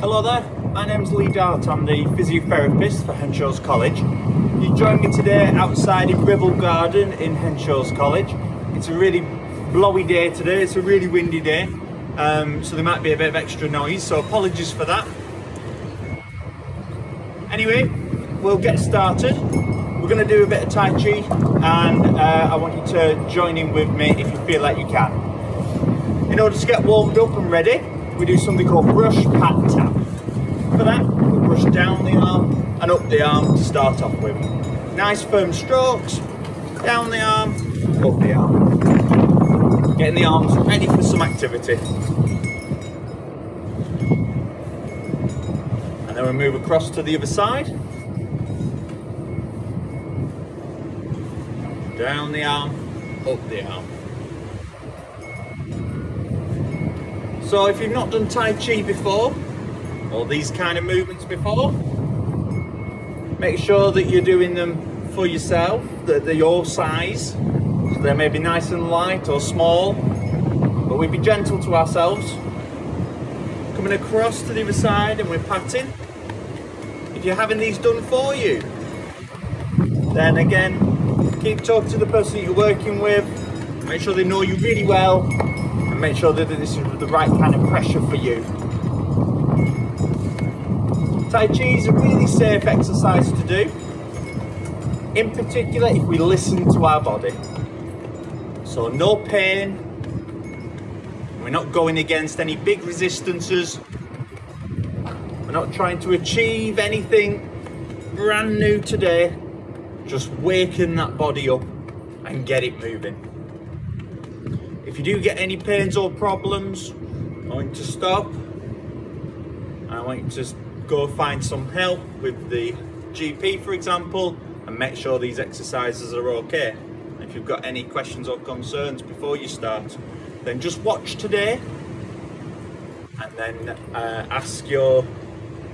Hello there, my name's Lee Dart. I'm the physiotherapist for Henshaws College. You join me today outside in Ribble Garden in Henshaws College. It's a really blowy day today, it's a really windy day, um, so there might be a bit of extra noise, so apologies for that. Anyway, we'll get started. We're going to do a bit of Tai Chi and uh, I want you to join in with me if you feel like you can. In order to get warmed up and ready, we do something called brush, pat, tap. For that, we brush down the arm and up the arm to start off with. Nice firm strokes, down the arm, up the arm. Getting the arms ready for some activity. And then we move across to the other side. Down the arm, up the arm. So if you've not done Tai Chi before, or these kind of movements before, make sure that you're doing them for yourself, that they're your size. So they may be nice and light or small, but we'd be gentle to ourselves. Coming across to the other side and we're patting. If you're having these done for you, then again, keep talking to the person you're working with, make sure they know you really well, make sure that this is the right kind of pressure for you. Tai Chi is a really safe exercise to do, in particular if we listen to our body. So no pain, we're not going against any big resistances, we're not trying to achieve anything brand new today, just waking that body up and get it moving. If you do get any pains or problems, I want you to stop. I want you to go find some help with the GP, for example, and make sure these exercises are okay. If you've got any questions or concerns before you start, then just watch today and then uh, ask your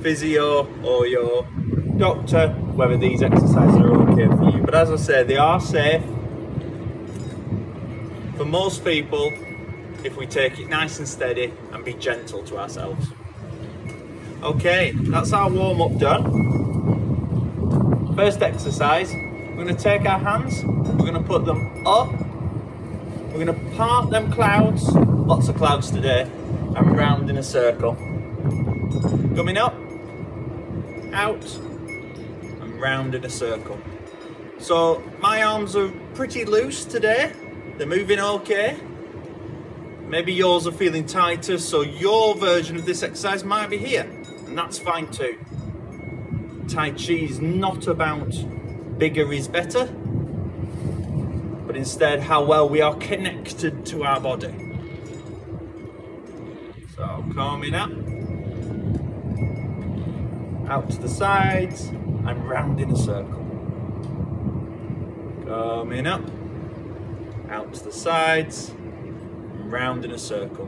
physio or your doctor whether these exercises are okay for you. But as I say, they are safe for most people, if we take it nice and steady and be gentle to ourselves. Okay, that's our warm up done. First exercise, we're going to take our hands, we're going to put them up, we're going to part them clouds, lots of clouds today, and round in a circle. Coming up, out, and round in a circle. So my arms are pretty loose today, they're moving okay. Maybe yours are feeling tighter, so your version of this exercise might be here, and that's fine too. Tai Chi is not about bigger is better, but instead how well we are connected to our body. So coming up, out to the sides, and round in a circle. Coming up, out to the sides, and round in a circle.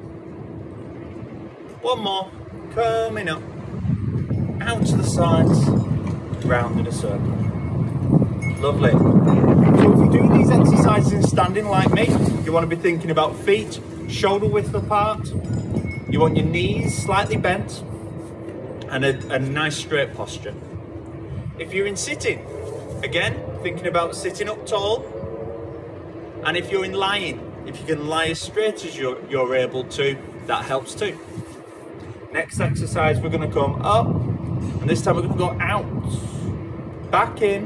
One more, coming up, out to the sides, round in a circle. Lovely. So if you do these exercises in standing like me, you want to be thinking about feet shoulder width apart. You want your knees slightly bent and a, a nice straight posture. If you're in sitting, again, thinking about sitting up tall, and if you're in lying, if you can lie as straight as you're, you're able to, that helps too. Next exercise, we're gonna come up, and this time we're gonna go out, back in,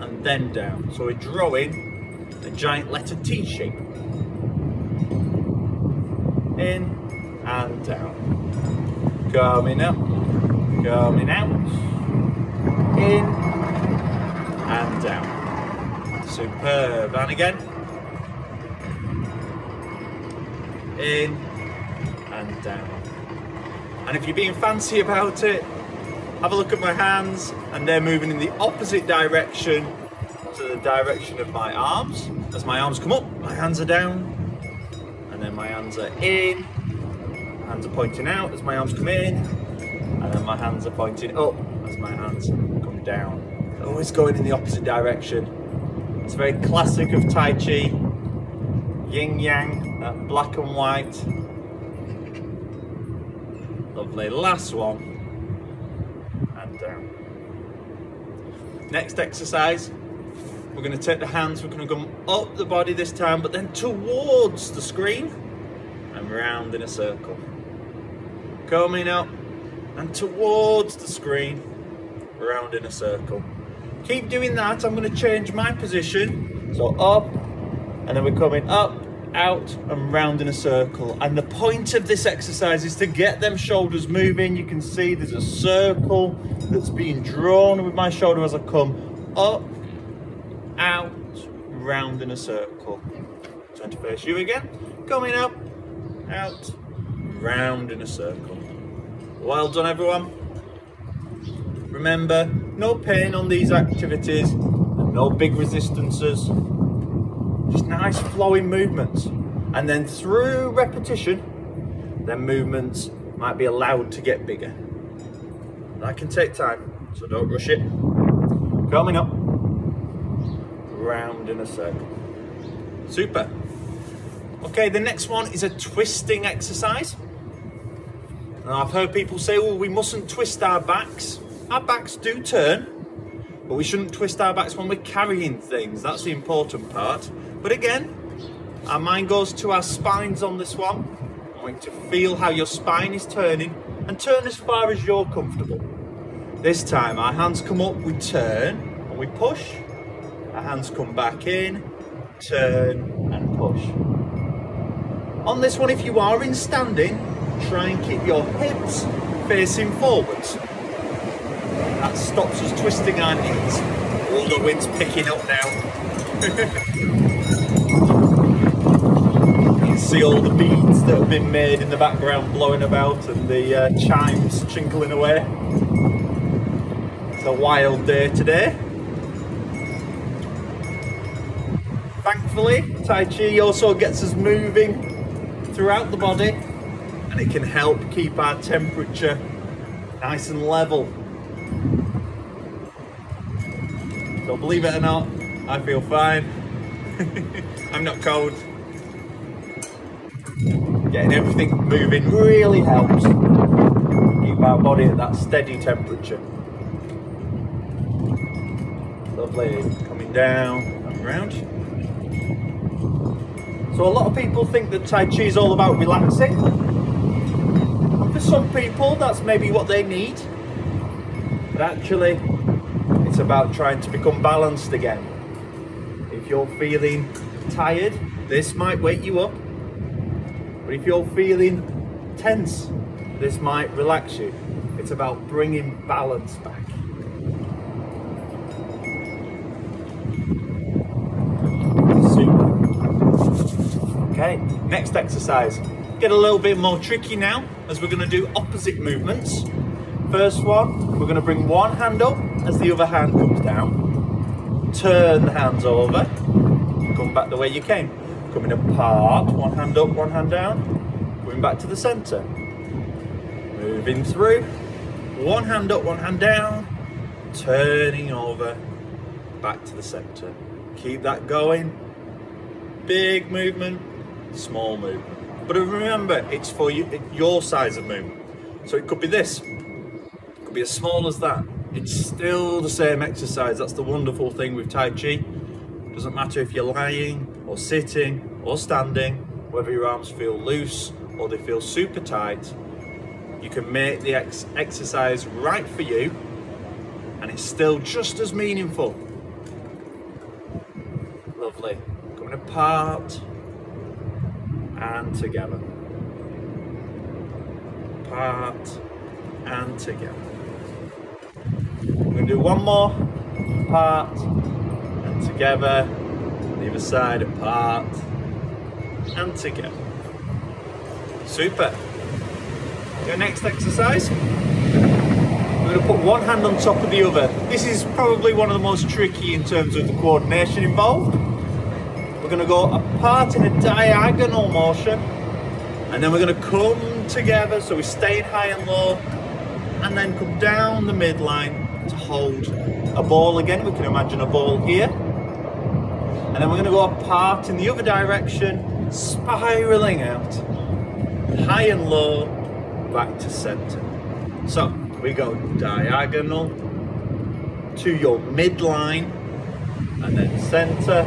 and then down. So we're drawing a giant letter T shape. In and down. Coming up, coming out, in and down. Superb. And again. In and down. And if you're being fancy about it, have a look at my hands and they're moving in the opposite direction to the direction of my arms. As my arms come up, my hands are down and then my hands are in, hands are pointing out as my arms come in and then my hands are pointing up as my hands come down. Always going in the opposite direction. It's very classic of Tai Chi, yin yang, uh, black and white. Lovely. Last one. And down. Next exercise, we're going to take the hands, we're going to come up the body this time, but then towards the screen and round in a circle. Coming up and towards the screen, round in a circle. Keep doing that. I'm going to change my position. So up, and then we're coming up, out, and round in a circle. And the point of this exercise is to get them shoulders moving. You can see there's a circle that's being drawn with my shoulder as I come up, out, round in a circle. Turn to face you again. Coming up, out, round in a circle. Well done, everyone. Remember, no pain on these activities, and no big resistances, just nice flowing movements. And then through repetition, then movements might be allowed to get bigger. That can take time, so don't rush it. Coming up, round in a circle. Super. Okay, the next one is a twisting exercise. I've heard people say, well, we mustn't twist our backs. Our backs do turn, but we shouldn't twist our backs when we're carrying things. That's the important part. But again, our mind goes to our spines on this one. I want you to feel how your spine is turning and turn as far as you're comfortable. This time, our hands come up, we turn, and we push. Our hands come back in, turn, and push. On this one, if you are in standing, try and keep your hips facing forwards. That stops us twisting our knees. All the wind's picking up now. see all the beads that have been made in the background blowing about and the uh, chimes chinkling away. It's a wild day today. Thankfully, Tai Chi also gets us moving throughout the body and it can help keep our temperature nice and level. So believe it or not, I feel fine. I'm not cold. Getting everything moving really helps keep our body at that steady temperature. Lovely, coming down and round. So a lot of people think that Tai Chi is all about relaxing. And for some people, that's maybe what they need. But actually, it's about trying to become balanced again. If you're feeling tired, this might wake you up. But if you're feeling tense, this might relax you. It's about bringing balance back. Okay, next exercise. Get a little bit more tricky now as we're going to do opposite movements. First one, we're going to bring one hand up as the other hand comes down. Turn the hands over. Come back the way you came. Coming apart, one hand up, one hand down. Coming back to the centre. Moving through. One hand up, one hand down. Turning over. Back to the centre. Keep that going. Big movement small movement. But remember, it's for you, your size of movement. So it could be this, it could be as small as that. It's still the same exercise. That's the wonderful thing with Tai Chi. It Doesn't matter if you're lying or sitting or standing, whether your arms feel loose or they feel super tight, you can make the ex exercise right for you and it's still just as meaningful. Lovely. Coming apart, and together. Apart and together. We're going to do one more. Apart and together. The other side apart and together. Super. Your next exercise. We're going to put one hand on top of the other. This is probably one of the most tricky in terms of the coordination involved. We're going to go apart in a diagonal motion and then we're going to come together so we stay high and low and then come down the midline to hold a ball again. We can imagine a ball here. And then we're going to go apart in the other direction, spiraling out, high and low, back to center. So we go diagonal to your midline and then center,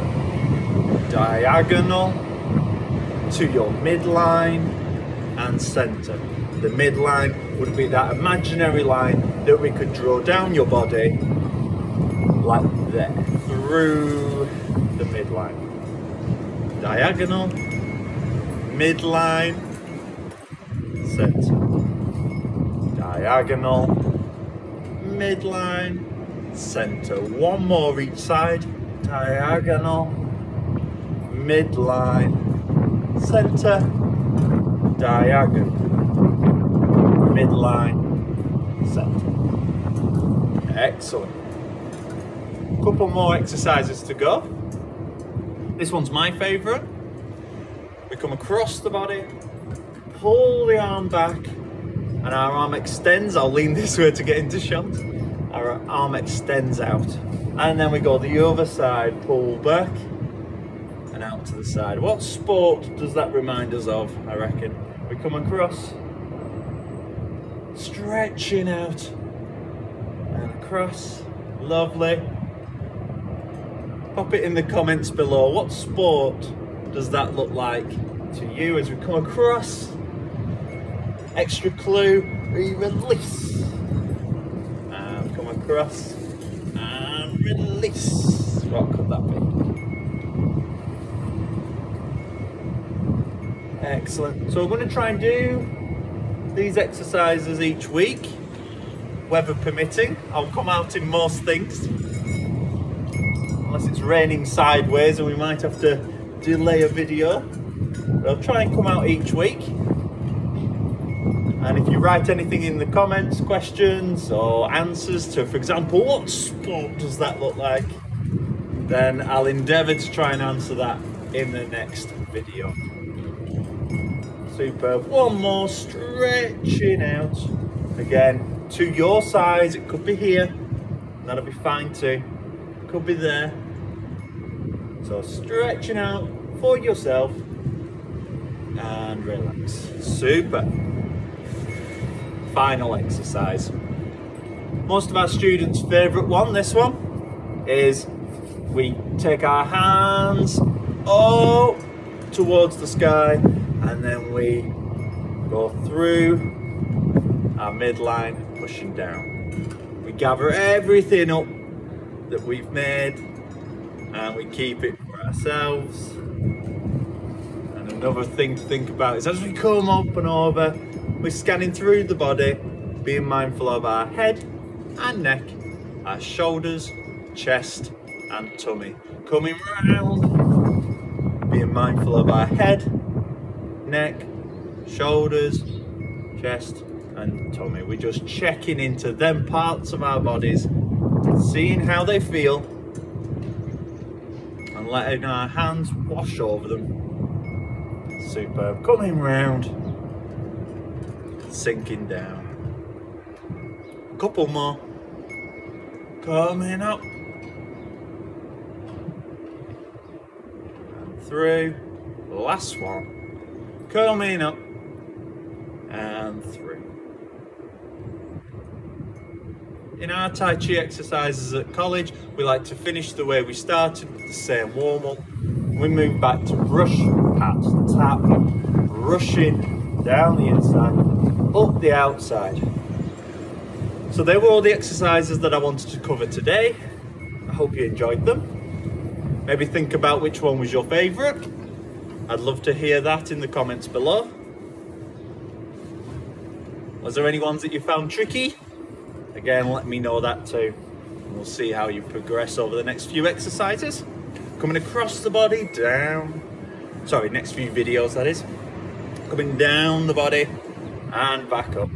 diagonal to your midline and center. The midline would be that imaginary line that we could draw down your body like there through the midline. Diagonal, midline, center. Diagonal, midline, center. One more each side. Diagonal, midline, center, diagonal, midline, center. Excellent. Couple more exercises to go. This one's my favorite. We come across the body, pull the arm back, and our arm extends. I'll lean this way to get into shot our arm extends out. And then we go the other side, pull back and out to the side. What sport does that remind us of, I reckon? We come across, stretching out and across. Lovely. Pop it in the comments below. What sport does that look like to you as we come across? Extra clue, we release um, come across and release. What could that be? Excellent. So we're going to try and do these exercises each week, weather permitting. I'll come out in most things, unless it's raining sideways and we might have to delay a video. But I'll try and come out each week. And if you write anything in the comments, questions or answers to, for example, what sport does that look like? Then I'll endeavour to try and answer that in the next video. Superb. One more, stretching out. Again, to your size, it could be here. That'll be fine too. Could be there. So stretching out for yourself and relax. Super final exercise. Most of our students' favourite one, this one, is we take our hands up towards the sky and then we go through our midline, pushing down. We gather everything up that we've made and we keep it for ourselves. And another thing to think about is as we come up and over, we're scanning through the body, being mindful of our head and neck, our shoulders, chest and tummy. Coming round, being mindful of our head, neck, shoulders, chest and tummy. We're just checking into them parts of our bodies, seeing how they feel and letting our hands wash over them. Superb. Coming round sinking down. A couple more. Coming up. And through. Last one. Coming up. And through. In our Tai Chi exercises at college, we like to finish the way we started with the same warm up. We move back to brush, pat, tap, brushing down the inside, up the outside. So they were all the exercises that I wanted to cover today. I hope you enjoyed them. Maybe think about which one was your favourite. I'd love to hear that in the comments below. Was there any ones that you found tricky? Again, let me know that too. And we'll see how you progress over the next few exercises. Coming across the body, down. Sorry, next few videos that is. Coming down the body, and back up.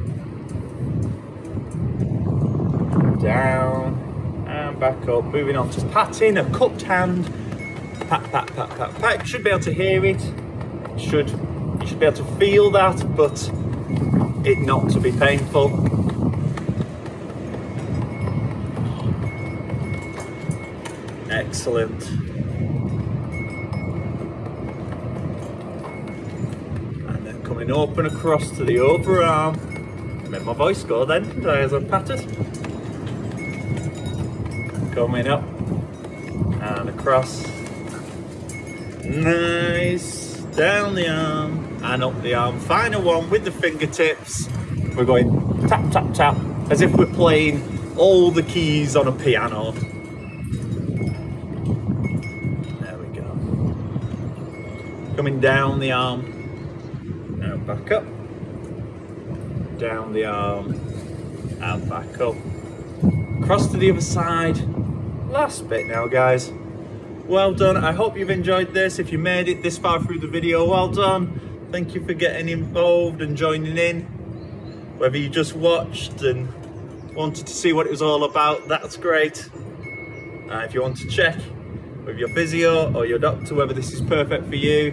Down and back up. Moving on to patting, a cupped hand. Pat, pat, pat, pat, pat. Should be able to hear it. Should you should be able to feel that, but it not to be painful. Excellent. and open across to the overarm. made my voice go then, as I patted. Coming up and across. Nice. Down the arm and up the arm. Final one with the fingertips. We're going tap, tap, tap, as if we're playing all the keys on a piano. There we go. Coming down the arm. Now back up. Down the arm and back up. Cross to the other side. Last bit now, guys. Well done. I hope you've enjoyed this. If you made it this far through the video, well done. Thank you for getting involved and joining in. Whether you just watched and wanted to see what it was all about, that's great. Uh, if you want to check with your physio or your doctor whether this is perfect for you,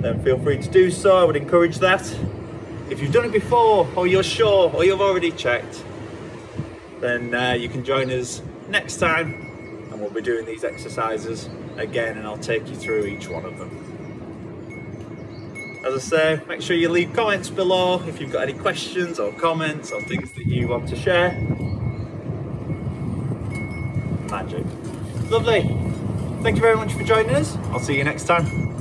then feel free to do so. I would encourage that. If you've done it before, or you're sure, or you've already checked, then uh, you can join us next time and we'll be doing these exercises again and I'll take you through each one of them. As I say, make sure you leave comments below if you've got any questions or comments or things that you want to share. Magic. Lovely. Thank you very much for joining us. I'll see you next time.